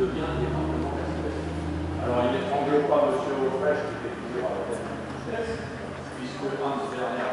devient départementalisé. Alors il n'étrangle pas M. Wolfrecht, qui était toujours à la tête de la puisque un de ces derniers